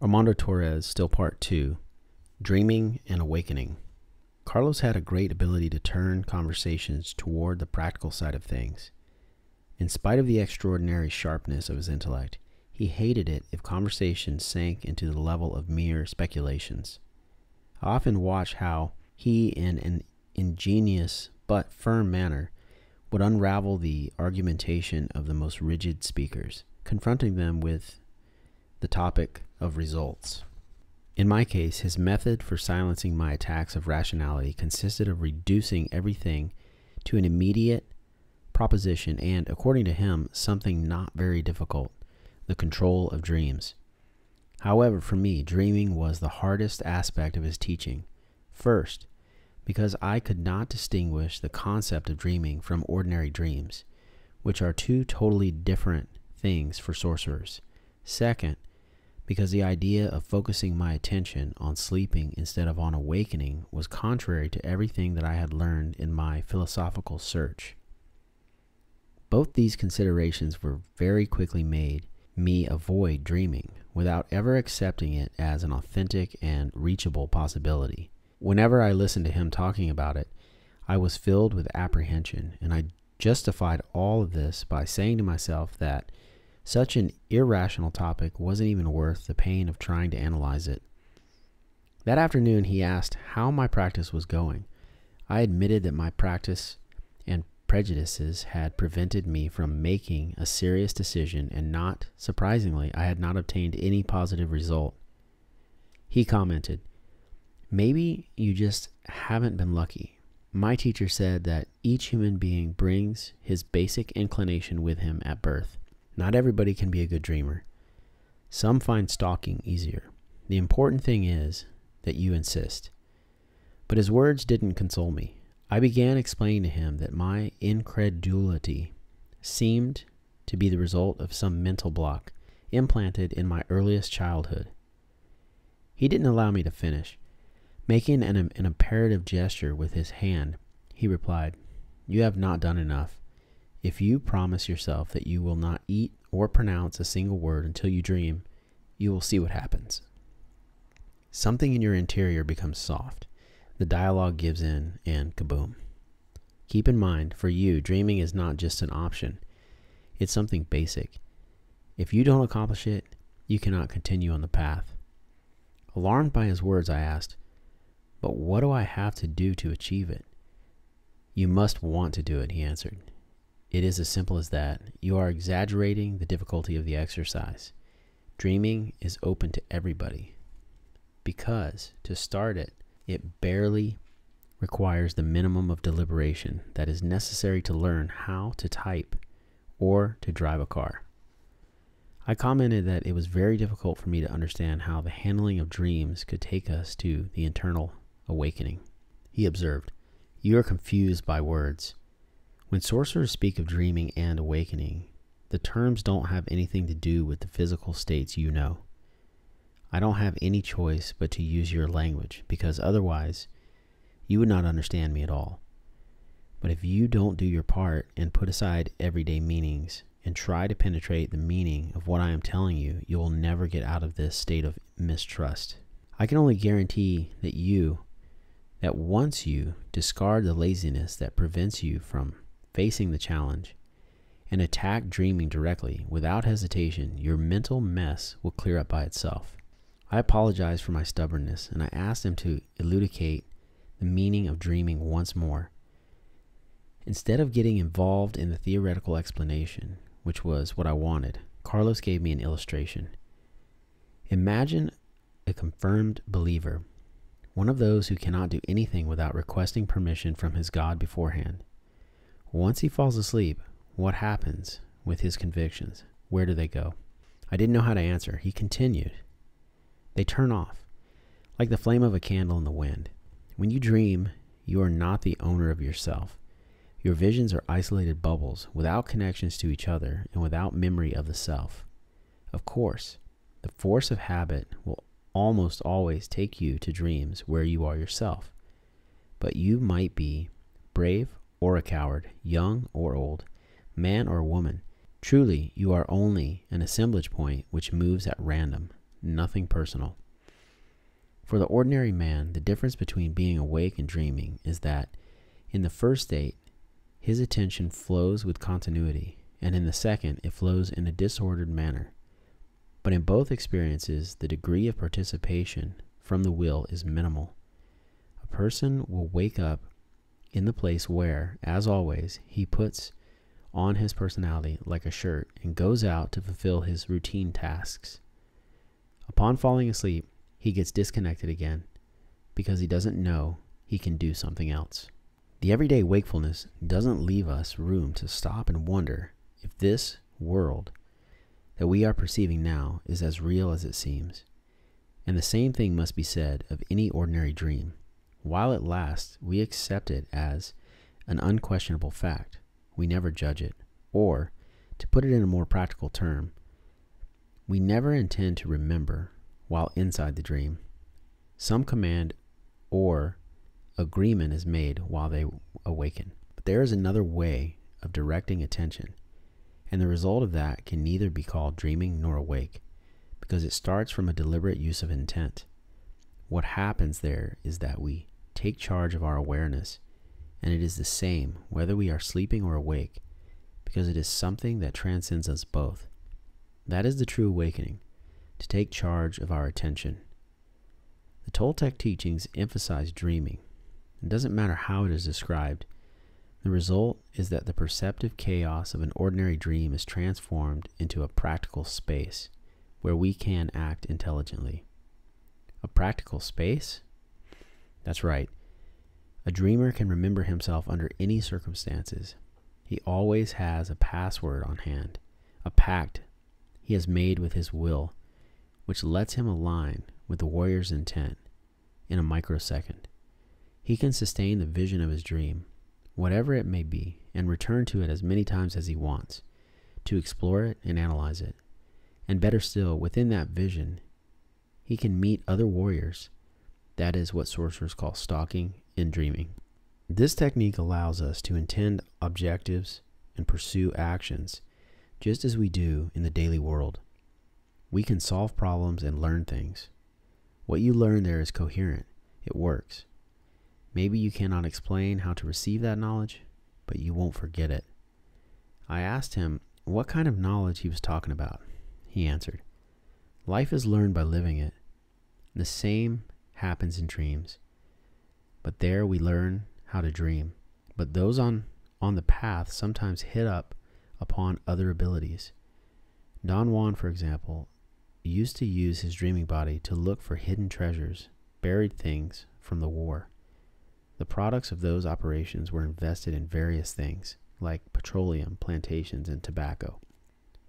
Armando Torres, still part two Dreaming and Awakening. Carlos had a great ability to turn conversations toward the practical side of things. In spite of the extraordinary sharpness of his intellect, he hated it if conversations sank into the level of mere speculations. I often watch how he, in an ingenious but firm manner, would unravel the argumentation of the most rigid speakers, confronting them with the topic of results. In my case, his method for silencing my attacks of rationality consisted of reducing everything to an immediate proposition and, according to him, something not very difficult the control of dreams. However, for me, dreaming was the hardest aspect of his teaching. First, because I could not distinguish the concept of dreaming from ordinary dreams, which are two totally different things for sorcerers. Second, because the idea of focusing my attention on sleeping instead of on awakening was contrary to everything that I had learned in my philosophical search. Both these considerations were very quickly made me avoid dreaming without ever accepting it as an authentic and reachable possibility. Whenever I listened to him talking about it, I was filled with apprehension, and I justified all of this by saying to myself that such an irrational topic wasn't even worth the pain of trying to analyze it. That afternoon, he asked how my practice was going. I admitted that my practice and prejudices had prevented me from making a serious decision, and not surprisingly, I had not obtained any positive result. He commented, Maybe you just haven't been lucky. My teacher said that each human being brings his basic inclination with him at birth. Not everybody can be a good dreamer. Some find stalking easier. The important thing is that you insist. But his words didn't console me. I began explaining to him that my incredulity seemed to be the result of some mental block implanted in my earliest childhood. He didn't allow me to finish. Making an, an imperative gesture with his hand, he replied, You have not done enough. If you promise yourself that you will not eat or pronounce a single word until you dream, you will see what happens. Something in your interior becomes soft. The dialogue gives in, and kaboom. Keep in mind, for you, dreaming is not just an option, it's something basic. If you don't accomplish it, you cannot continue on the path. Alarmed by his words, I asked, But what do I have to do to achieve it? You must want to do it, he answered. It is as simple as that. You are exaggerating the difficulty of the exercise. Dreaming is open to everybody because to start it, it barely requires the minimum of deliberation that is necessary to learn how to type or to drive a car. I commented that it was very difficult for me to understand how the handling of dreams could take us to the internal awakening. He observed, You are confused by words. When sorcerers speak of dreaming and awakening, the terms don't have anything to do with the physical states you know. I don't have any choice but to use your language because otherwise you would not understand me at all. But if you don't do your part and put aside everyday meanings and try to penetrate the meaning of what I am telling you, you will never get out of this state of mistrust. I can only guarantee that you, that once you discard the laziness that prevents you from facing the challenge and attack dreaming directly without hesitation, your mental mess will clear up by itself. I apologized for my stubbornness and I asked him to elucidate the meaning of dreaming once more. Instead of getting involved in the theoretical explanation, which was what I wanted, Carlos gave me an illustration. Imagine a confirmed believer, one of those who cannot do anything without requesting permission from his God beforehand. Once he falls asleep, what happens with his convictions? Where do they go? I didn't know how to answer. He continued. They turn off, like the flame of a candle in the wind. When you dream, you are not the owner of yourself. Your visions are isolated bubbles without connections to each other and without memory of the self. Of course, the force of habit will almost always take you to dreams where you are yourself. But you might be brave or a coward, young or old, man or woman. Truly, you are only an assemblage point which moves at random. nothing personal. For the ordinary man, the difference between being awake and dreaming is that in the first state, his attention flows with continuity, and in the second, it flows in a disordered manner. But in both experiences, the degree of participation from the will is minimal. A person will wake up in the place where, as always, he puts on his personality like a shirt and goes out to fulfill his routine tasks. Upon falling asleep, he gets disconnected again because he doesn't know he can do something else. The everyday wakefulness doesn't leave us room to stop and wonder if this world that we are perceiving now is as real as it seems. And the same thing must be said of any ordinary dream. While it lasts, we accept it as an unquestionable fact. We never judge it. Or, to put it in a more practical term, we never intend to remember while inside the dream. Some command or agreement is made while they awaken. But there is another way of directing attention, and the result of that can neither be called dreaming nor awake, because it starts from a deliberate use of intent. What happens there is that we take charge of our awareness, and it is the same whether we are sleeping or awake, because it is something that transcends us both. That is the true awakening, to take charge of our attention. The Toltec teachings emphasize dreaming. It doesn't matter how it is described. The result is that the perceptive chaos of an ordinary dream is transformed into a practical space where we can act intelligently. A practical space? That's right. A dreamer can remember himself under any circumstances. He always has a password on hand, a pact he has made with his will, which lets him align with the warrior's intent in a microsecond. He can sustain the vision of his dream, whatever it may be, and return to it as many times as he wants, to explore it and analyze it. And better still, within that vision, he can meet other warriors. That is what sorcerers call stalking and dreaming. This technique allows us to intend objectives and pursue actions just as we do in the daily world. We can solve problems and learn things. What you learn there is coherent, it works. Maybe you cannot explain how to receive that knowledge, but you won't forget it. I asked him what kind of knowledge he was talking about. He answered, Life is learned by living it. The same happens in dreams. But there we learn how to dream. But those on, on the path sometimes hit up upon other abilities. Don Juan, for example, used to use his dreaming body to look for hidden treasures, buried things from the war. The products of those operations were invested in various things, like petroleum, plantations, and tobacco.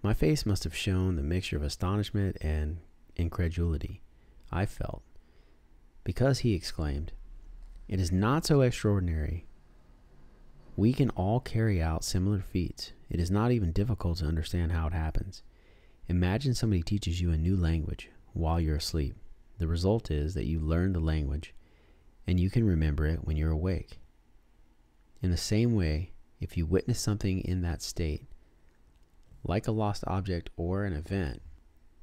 My face must have shown the mixture of astonishment and incredulity I felt, because he exclaimed, It is not so extraordinary. We can all carry out similar feats. It is not even difficult to understand how it happens. Imagine somebody teaches you a new language while you're asleep. The result is that you learn the language and you can remember it when you're awake. In the same way, if you witness something in that state, like a lost object or an event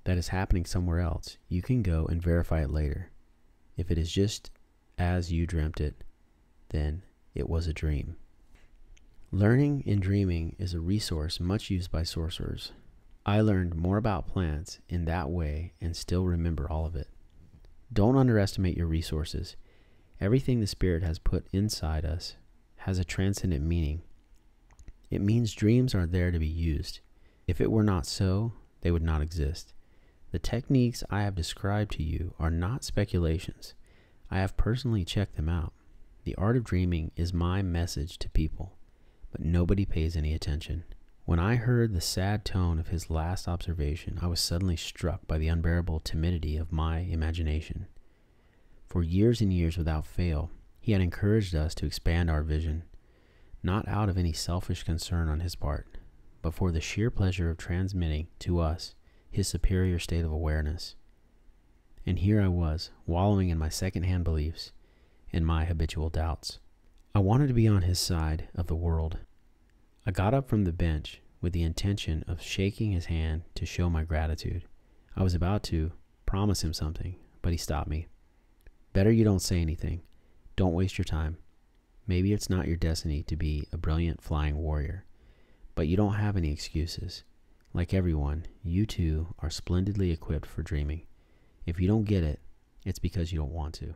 that is happening somewhere else, you can go and verify it later. If it is just as you dreamt it, then it was a dream. Learning and dreaming is a resource much used by sorcerers. I learned more about plants in that way and still remember all of it. Don't underestimate your resources. Everything the Spirit has put inside us has a transcendent meaning. It means dreams are there to be used. If it were not so, they would not exist. The techniques I have described to you are not speculations. I have personally checked them out. The art of dreaming is my message to people, but nobody pays any attention. When I heard the sad tone of his last observation, I was suddenly struck by the unbearable timidity of my imagination. For years and years without fail, he had encouraged us to expand our vision, not out of any selfish concern on his part, but for the sheer pleasure of transmitting to us his superior state of awareness. And here I was, wallowing in my second-hand beliefs and my habitual doubts. I wanted to be on his side of the world I got up from the bench with the intention of shaking his hand to show my gratitude. I was about to, promise him something, but he stopped me. Better you don't say anything. Don't waste your time. Maybe it's not your destiny to be a brilliant flying warrior, but you don't have any excuses. Like everyone, you too are splendidly equipped for dreaming. If you don't get it, it's because you don't want to.